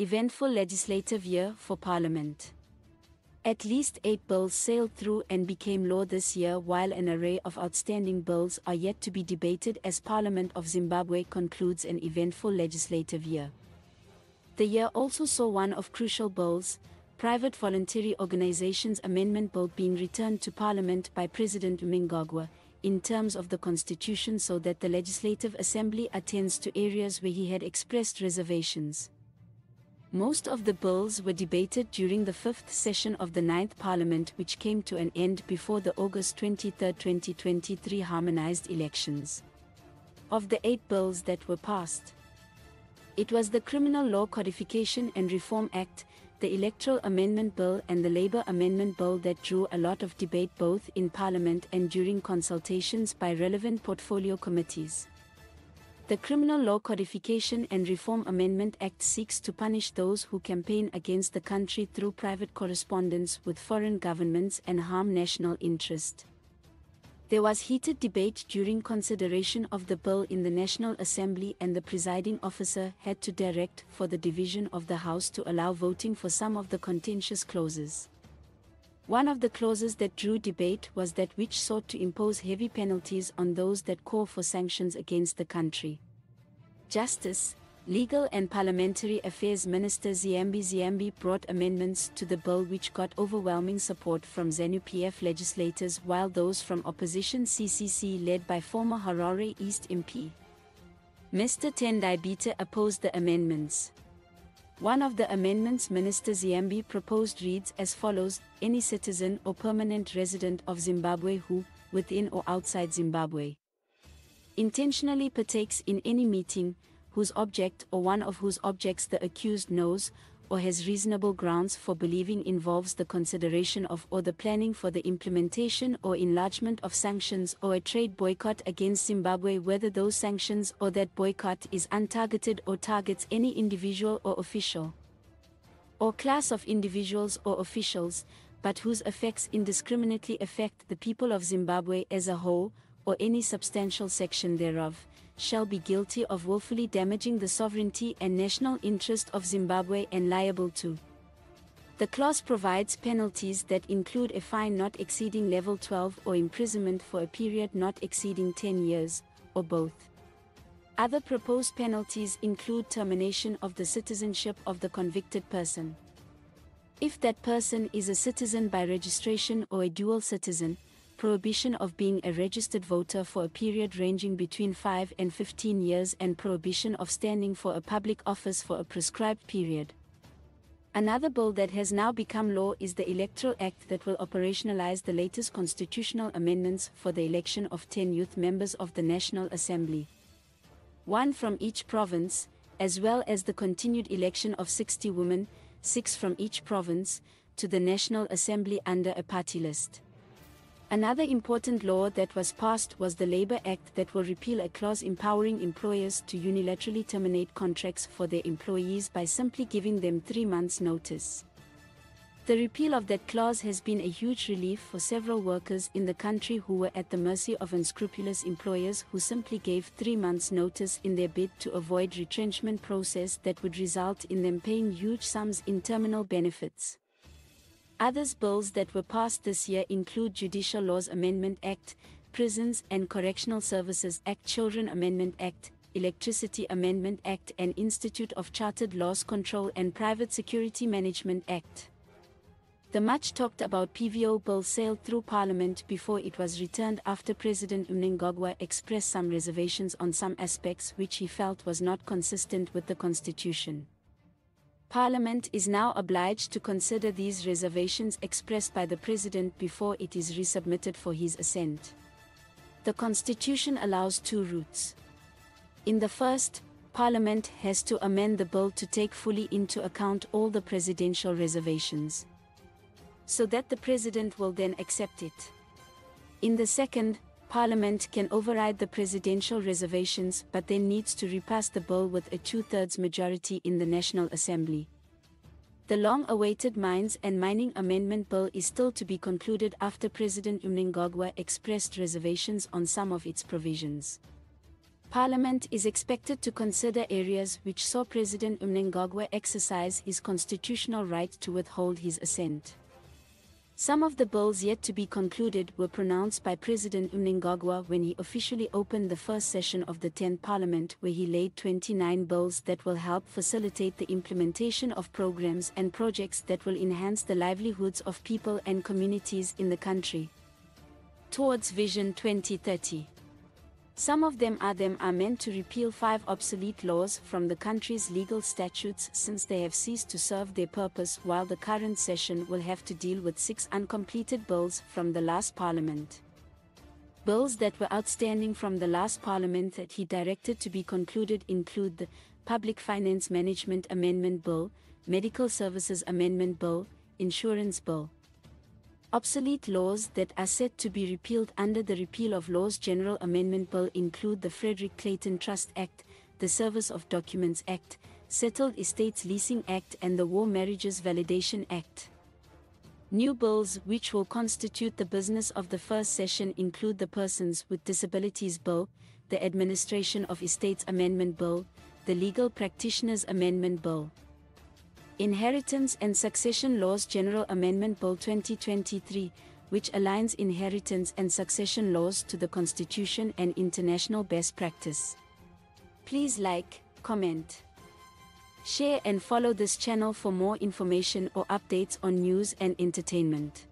Eventful legislative year for Parliament. At least eight bills sailed through and became law this year, while an array of outstanding bills are yet to be debated as Parliament of Zimbabwe concludes an eventful legislative year. The year also saw one of crucial bills, Private Voluntary Organizations Amendment Bill being returned to Parliament by President Mnangagwa, in terms of the Constitution so that the Legislative Assembly attends to areas where he had expressed reservations. Most of the bills were debated during the fifth session of the Ninth Parliament, which came to an end before the August 23, 2023 harmonized elections. Of the eight bills that were passed, it was the Criminal Law Codification and Reform Act, the Electoral Amendment Bill, and the Labour Amendment Bill that drew a lot of debate both in Parliament and during consultations by relevant portfolio committees. The Criminal Law Codification and Reform Amendment Act seeks to punish those who campaign against the country through private correspondence with foreign governments and harm national interest. There was heated debate during consideration of the bill in the National Assembly and the presiding officer had to direct for the division of the House to allow voting for some of the contentious clauses. One of the clauses that drew debate was that which sought to impose heavy penalties on those that call for sanctions against the country. Justice, Legal and Parliamentary Affairs Minister Ziyambi Ziyambi brought amendments to the bill which got overwhelming support from ZANU-PF legislators while those from opposition CCC led by former Harare East MP. Mr. Tendai Biti opposed the amendments. One of the amendments Minister Ziyambi proposed reads as follows Any citizen or permanent resident of Zimbabwe who, within or outside Zimbabwe, intentionally partakes in any meeting, whose object or one of whose objects the accused knows, or has reasonable grounds for believing involves the consideration of or the planning for the implementation or enlargement of sanctions or a trade boycott against Zimbabwe, whether those sanctions or that boycott is untargeted or targets any individual or official or class of individuals or officials, but whose effects indiscriminately affect the people of Zimbabwe as a whole, or any substantial section thereof, shall be guilty of willfully damaging the sovereignty and national interest of Zimbabwe and liable to. The clause provides penalties that include a fine not exceeding level 12 or imprisonment for a period not exceeding 10 years, or both. Other proposed penalties include termination of the citizenship of the convicted person. If that person is a citizen by registration or a dual citizen, prohibition of being a registered voter for a period ranging between 5 and 15 years and prohibition of standing for a public office for a prescribed period. Another bill that has now become law is the Electoral Act that will operationalize the latest constitutional amendments for the election of 10 youth members of the National Assembly. One from each province, as well as the continued election of 60 women, six from each province, to the National Assembly under a party list. Another important law that was passed was the Labour Act that will repeal a clause empowering employers to unilaterally terminate contracts for their employees by simply giving them three months' notice. The repeal of that clause has been a huge relief for several workers in the country who were at the mercy of unscrupulous employers who simply gave three months' notice in their bid to avoid retrenchment process that would result in them paying huge sums in terminal benefits. Others bills that were passed this year include Judicial Laws Amendment Act, Prisons and Correctional Services Act, Children Amendment Act, Electricity Amendment Act, and Institute of Chartered Laws Control and Private Security Management Act. The much talked about PVO bill sailed through Parliament before it was returned after President Mnangagwa expressed some reservations on some aspects which he felt was not consistent with the Constitution. Parliament is now obliged to consider these reservations expressed by the President before it is resubmitted for his assent. The Constitution allows two routes. In the first, Parliament has to amend the bill to take fully into account all the presidential reservations. So that the President will then accept it. In the second, Parliament can override the presidential reservations but then needs to repass the bill with a two-thirds majority in the National Assembly. The long-awaited Mines and Mining Amendment Bill is still to be concluded after President Mnangagwa expressed reservations on some of its provisions. Parliament is expected to consider areas which saw President Mnangagwa exercise his constitutional right to withhold his assent. Some of the bills yet to be concluded were pronounced by President Mnangagwa when he officially opened the first session of the 10th Parliament where he laid 29 bills that will help facilitate the implementation of programs and projects that will enhance the livelihoods of people and communities in the country. Towards Vision 2030 some of them are them are meant to repeal five obsolete laws from the country's legal statutes since they have ceased to serve their purpose while the current session will have to deal with six uncompleted bills from the last parliament. Bills that were outstanding from the last parliament that he directed to be concluded include the Public Finance Management Amendment Bill, Medical Services Amendment Bill, Insurance Bill. Obsolete laws that are set to be repealed under the Repeal of Laws General Amendment Bill include the Frederick Clayton Trust Act, the Service of Documents Act, Settled Estates Leasing Act and the War Marriages Validation Act. New bills which will constitute the business of the first session include the Persons with Disabilities Bill, the Administration of Estates Amendment Bill, the Legal Practitioners Amendment Bill. Inheritance and Succession Laws General Amendment Bill 2023, which aligns inheritance and succession laws to the Constitution and international best practice. Please like, comment, share and follow this channel for more information or updates on news and entertainment.